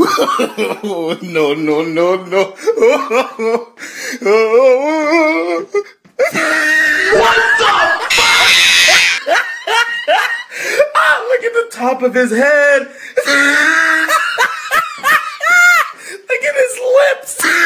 no, no, no, no. like at the top of his head, like in his lips.